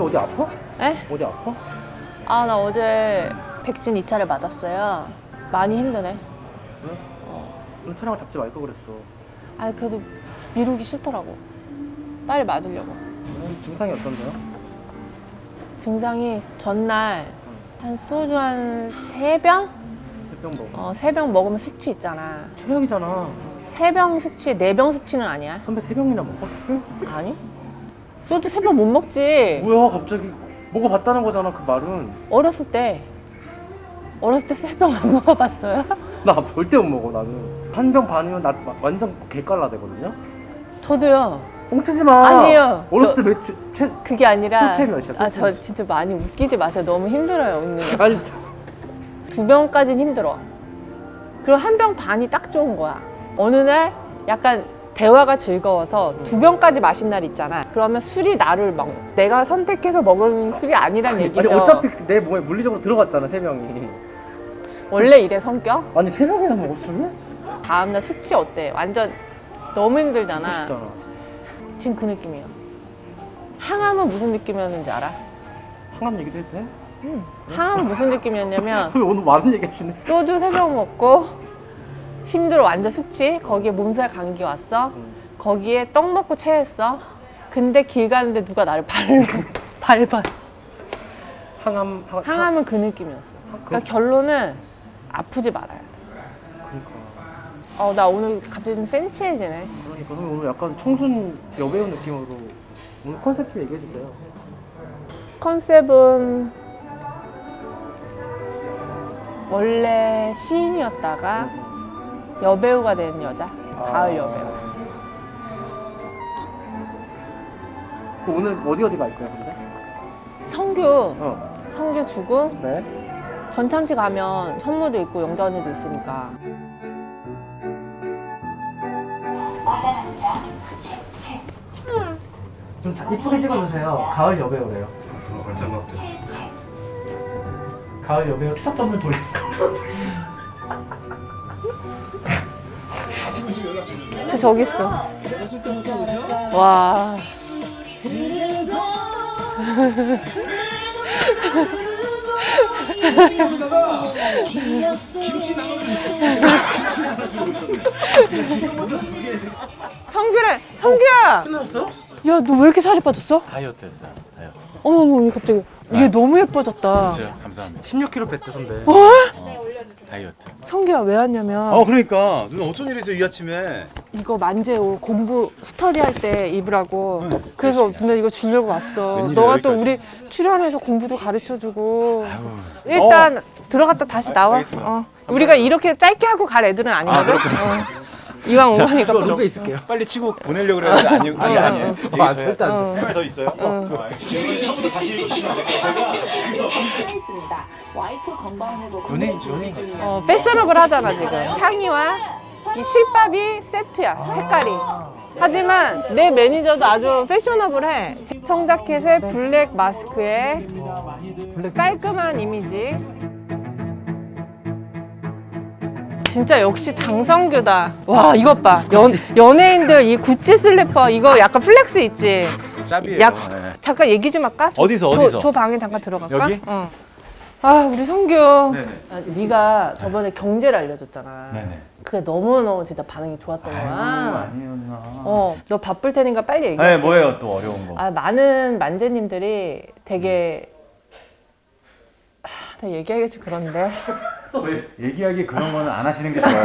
어디 아파? 에? 어디 아파? 아, 나 어제 백신 2차를 맞았어요. 많이 힘드네. 오늘 촬영 잡지 말걸 그랬어. 아, 그래도 미루기 싫더라고. 빨리 맞으려고. 음, 증상이 어떤데요? 증상이 전날 한 소주 한 세병 해병 먹어. 어, 세병 먹으면 숙취 있잖아. 최악이잖아. 세병 숙취, 네병 숙취는 아니야. 선배 세 병이나 먹어 술? 아니? 세병못 먹지. 뭐야 갑자기 먹어봤다는 거잖아 그 말은. 어렸을 때. 어렸을 때세병안 먹어봤어요? 나 절대 못 먹어 나는. 한 병 반이면 나 마- 완전 개깔라 되거든요. 저도요. 뻥치지 마. 아니에요. 어렸을 저- 때 몇, 최, 그게 아니라. 술체 몇이야, 아, 술체 저 몇? 진짜 많이 웃기지 마세요. 너무 힘들어요, 웃는 거. 아니 진짜. 두 병까지는 힘들어. 그리고 한 병 반이 딱 좋은 거야. 어느 날 약간 대화가 즐거워서 두 병까지 마신 날 있잖아. 그러면 술이 나를 막 내가 선택해서 먹은 술이 아니란 얘기죠. 아니 어차피 내 몸에 물리적으로 들어갔잖아 세 병이. 원래 이래 성격? 아니 세 병이나 먹어 술? 다음날 숙취 어때? 완전 너무 힘들잖아. 진짜. 지금 그 느낌이야. 항암은 무슨 느낌이었는지 알아? 항암 얘기도 해도 돼? 응. 항암은 무슨 느낌이었냐면 오늘 많은 얘기 하시네. 소주 세 병 먹고 힘들어 완전 숙취 거기에 몸살 감기 왔어 응. 거기에 떡 먹고 체했어 근데 길 가는데 누가 나를 밟아 밟아 항암 항, 항암은 그 느낌이었어 그러니까 그- 결론은 아프지 말아야 돼 그러니까. 어, 나 오늘 갑자기 좀 센치해지네 그러니까 선배 오늘 약간 청순 여배우 느낌으로 오늘 컨셉 좀 얘기해 주세요. 컨셉은 원래 시인이었다가 여배우가 된 여자 가을 여배우 그럼 오늘 어디 어디 갈 거야 근데? 성규 어. 성규 주고 네. 전참시 가면 현무도 있고 영자 언니도 있으니까 좀 자- 이쁘게 찍어주세요. 가을 여배우래요. 얼짱각도 가을 여배우 추석 선물 돌릴 저 저기 있어. 와. 성규래 성규야! 끝났어요? 야너 왜 이렇게 살이 빠졌어? 다이어트 했어요 다이어트. 어머머 갑자기. 얘 너무 예뻐졌다. 진짜 감사합니다. 16kg 뺐대 선배. 어, 다이어트. 성규야 왜 왔냐면 어 그러니까. 누나 어쩐 일이 있어 이 아침에? 이거 만재오 공부 스터디 할 때 입으라고. 그래서 열심히 누나 이거 주려고 왔어. 웬일이야, 너가 또 여기까지. 우리 출연해서 공부도 가르쳐주고. 아유. 일단 들어갔다 다시 아, 나와. 어. 우리가 이렇게 짧게 하고 갈 애들은 아니거든. 어. 이왕 온 거니까 이거 있을게요. 빨리 치고 보내려고 그랬는데 아니, 아니 아니에요 어, 얘기 아, 더 절대 안 해요? 돼. 카메라 더 있어요? 했습니다. 와이프 건강 회복 연예인 연예인. 어, 패션업을 하잖아 지금 상의와 이 실밥이 세트야 색깔이 하지만 내 매니저도 아주 패션업을 해 청자켓에 블랙 마스크에 깔끔한 이미지 진짜 역시 장성규다. 와 이것 봐. 연, 연예인들 이 구찌 슬리퍼 이거 약간 flex 있지? 짭이에요. 약- 네. 잠깐 얘기 좀 할까? 저- 어디서, 저, 어디서? 저 방에 잠깐 들어갈까? 여기? 어. 아 우리 성규. 네네. 아, 네가 저번에 경제를 알려줬잖아. 네네. 그게 너무너무 진짜 반응이 좋았던 아유 거야. 아니에요 누나. 어, 너 바쁠 테니까 빨리 얘기해. 네 뭐예요 또 어려운 거? 아, 많은 만재님들이 되게 하, 나 얘기하기 좀 그런데 얘기하기 그런 거는 안 하시는 게 좋아요.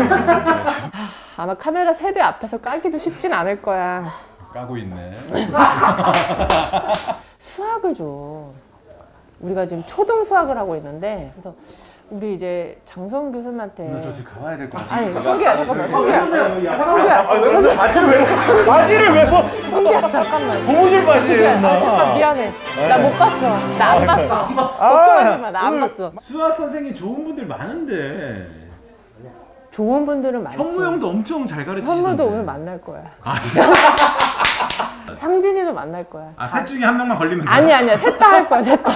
아마 카메라 세대 앞에서 까기도 쉽진 않을 거야. 까고 있네. 수학을 좀 우리가 지금 초등 수학을 하고 있는데 그래서 우리 이제 장성 교수님한테 저 지금 가봐야 될 것 같아요 아니 성규야 잠깐만 성규야. 성규야. 왜 바지를 왜 바지를 왜 벗? 성규야 잠깐만. 고무줄 바지예요 아, 잠깐 미안해. 나 못 봤어. 나 안 봤어. 걱정하지 마나 안 봤어. 수학 선생님 좋은 분들 많은데. 좋은 분들은 많지. 현무 형도 엄청 잘 가르치시던데. 현무도 오늘 만날 거야. 상진이도 만날 거야. 아, 셋 중에 한 명만 걸리면? 아니 아니야. 셋 다 할 거야 셋다.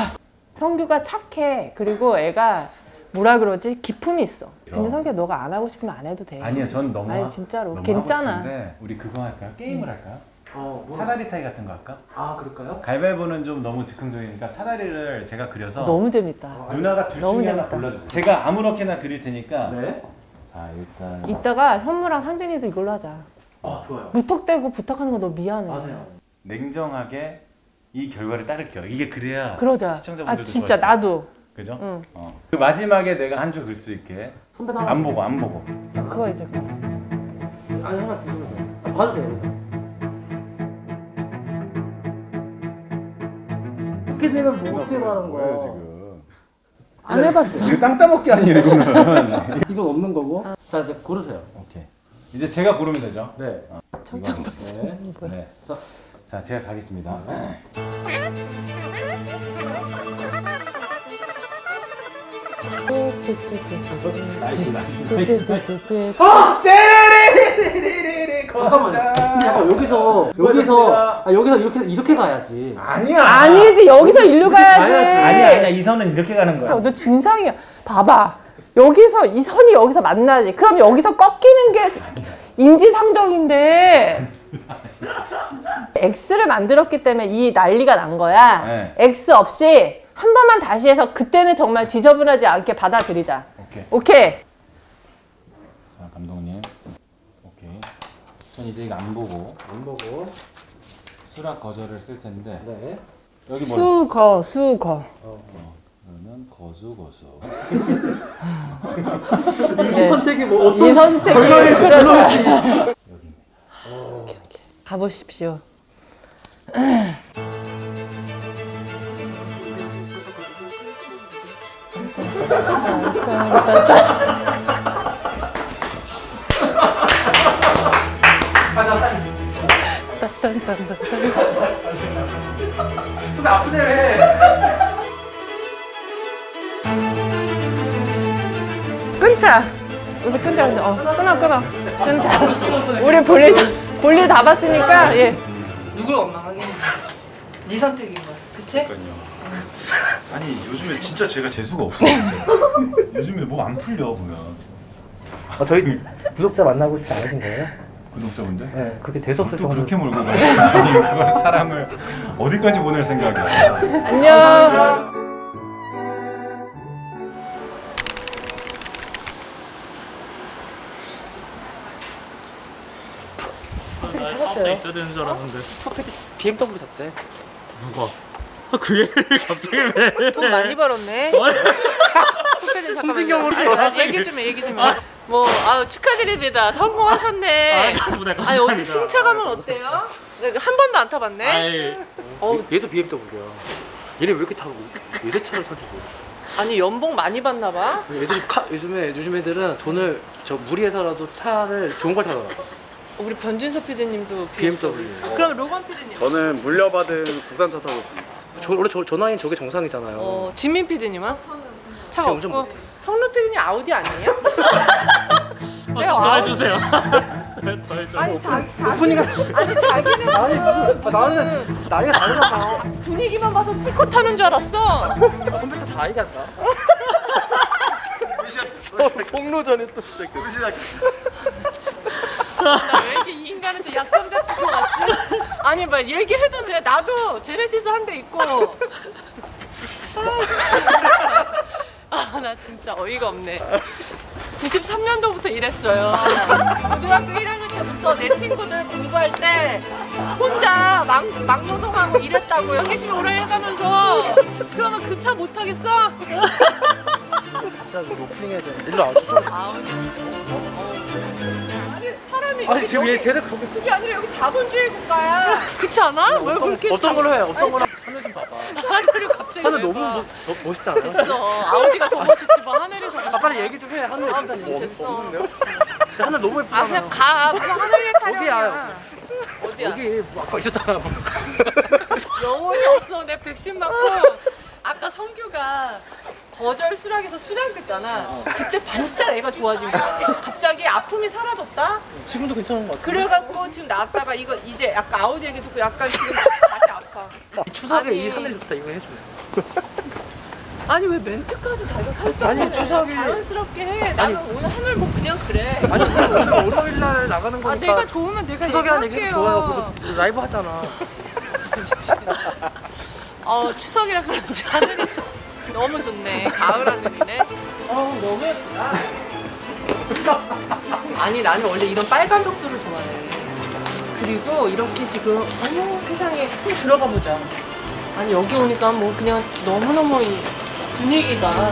성규가 착해. 그리고 애가 뭐라 그러지 기품이 있어 근데 성규야 너가 안 하고 싶으면 안 해도 돼 아니요 전 너무 아니, 하- 진짜로. 너무 괜찮아. 하고 싶은데 우리 그거 할까요? 게임을 할까요? 어, 뭐. 사다리 타기 같은 거 할까? 아, 그럴까요? 가위바위보는 좀 너무 즉흥적이니까 사다리를 제가 그려서 너무 재밌다. 누나가 둘 너무 중에 하나 재밌다. 골라주세요. 제가 아무렇게나 그릴 테니까. 네. 자 일단 이따가 현무랑 상진이도 이걸로 하자. 아, 좋아요. 무턱대고 부탁하는 거 너무 미안해. 맞아요. 냉정하게 이 결과를 따를게요. 이게 그래야 그러자. 아 시청자분들도 진짜 좋아할 나도. 그죠? 응. 어. 그 마지막에 내가 한 줄 글 수 있게 선배 안 보고 안 보고. 자, 그거 이제. 아니, 하나 주시면 돼요. 아, 봐도 돼요. 어떻게 되면 뭐 어떻게 말하는 거야? 지금? 안 해봤어. 이거 땅 따먹기 아니에요 이거는. 이건 없는 거고. 자, 이제 고르세요. 오케이. 이제 제가 고르면 되죠. 네. 청청 이거. 네. 네. 자. 자 제가 가겠습니다. nice nice nice. 잠깐만. 잠깐 여기서 여기서 아 여기서 이렇게 이렇게 가야지. 아니야. 아니지 여기서 일로 가야지. 가야지. 아니야 아니야 이 선은 이렇게 가는 거야. 너 진상이야. 봐봐. 여기서 이 선이 여기서 만나지. 그럼 여기서 꺾이는 게 인지상정인데. X를 만들었기 때문에 이 난리가 난 거야. 네. X 없이 한 번만 다시 해서 그때는 정말 지저분하지 않게 받아들이자. 오케이. 오케이. 자 감독님. 오케이. 전 이제 이거 안 보고 안 보고. 수락 거절을 쓸 텐데 네. 여기 뭐? 수거 수거. 그러면 거수 거수. 이 선택이 뭐 어떤 이 선택이 그래서 가보십시오. 근데 아프네. 끊자. 우리 끊자. 끊자. 어, 끊어, 끊어. 끊자. 우리 볼일, 다- 볼일 다 봤으니까, 예. 누굴 원망하게? 네 선택인 거야. 그치? 아니 요즘에 진짜 제가 재수가 없어요. 진짜. 요즘에 뭐 안 풀려 보면 아, 저희 구독자 만나고 싶지 않으신 거예요? 구독자분들. 네. 그렇게 대수 없을 또 정도로. 그렇게 몰고 가요. 아니 그걸 사람을 어디까지 보낼 생각이야. 안녕. 사업자 있어야 되는 줄 알았는데 BMW 샀대. 누가? 그 얘기를 갑자기 왜? 돈 많이 벌었네. 후배는 잠깐만요. 아니, 아니, 얘기 좀 해, 얘기 좀 해. 뭐, 아유, 축하드립니다. 성공하셨네. 아, 감사합니다. 아니, 감사합니다. 승차감은 어때요? 네, 한 번도 안 타봤네? 어, 얘도 BMW야. 얘네 왜 이렇게 타고 외제차를 타지? 아니, 연봉 많이 받나 봐? 애들이 카, 요즘에 요즘 애들은 돈을 저 무리해서라도 차를 좋은 걸 타더라고. 우리 변진섭 PD님도 BMW. 그럼 로건 PD님? 저는 물려받은 국산차 타고 있습니다. 저, 원래 저, 저 나이엔 저게 정상이잖아요. 어, 진민 PD님은? 차가 운전 없고? 못해. 성루 PD님 아우디 아니에요? 어, 더 해주세요. 더 해줘. 아니, 자, 아니, 자기는 아니, 무슨, 나는 나이가 다르잖아. 분위기만 봐서 티코 타는 줄 알았어. 컴퓨터 다 얘기한다. 폭로전이 또 시작해. 또 시작 것 같지? 아니 막 얘기해도 돼 나도 제네시스 한 대 있고 아 나 진짜 어이가 없네 93년도부터 일했어요 고등학교 1학년 때부터 내 친구들 공부할 때 혼자 막, 막노동하고 일했다고 열심히 오래 해가면서 그러면 그 차못 타겠어? 갑자기 오프닝 해야 돼. 일로 와. 저쪽. 아니 지금 얘 쟤네 거기 그게 아니라 여기 자본주의 국가야. 그렇지 않아? 왜 그렇게 어떤 걸로 해? 어떤 걸로? 하늘 좀 봐봐. 하늘을 갑자기 하늘 왜 너무 봐? 멋, 멋- 멋있지 않아? 됐어. 아우디가 더 멋있지 뭐 하늘에서. 아 빨리 얘기 좀 해. 하늘 아, 예쁘다니. 됐어. 하늘 너무 아 예쁘잖아. 그냥 가. 무슨 하늘에 타령이야. 어디야? 어디야? 여기 뭐 아까 있었잖아. 영혼이 없어. 내 백신 맞고. 아까 성규가 거절 수락에서 수락됐잖아. 그때 반짝 애가 좋아진 거야. 갑자기 아픔이 사라졌다. 지금도 괜찮은 것 같아. 그래갖고 지금 나왔다가 이거 이제 약간 아우디 얘기 듣고 약간 지금 다시 아파. 이 추석에 아니. 이 하늘 좋다 이거 해주네. 아니 왜 멘트까지 자기가 설정? 아니, 추석이- 자연스럽게 해. 나는 오늘 하늘 뭐 그냥 그래. 아니 오늘 월요일 날 나가는 아 거니까 내가 좋으면 내가 추석이라는 얘기할게요. 얘기도 좋아요. 그래서 라이브 하잖아. 어 추석이라 그런지 하늘이 너무 좋네. 가을 하늘이네. 어 너무 예쁘다. 아니 나는 원래 이런 빨간 벽수를 좋아해. 그리고 이렇게 지금 어머 세상에 한번 들어가 보자. 아니 여기 오니까 뭐 그냥 너무너무 이 분위기가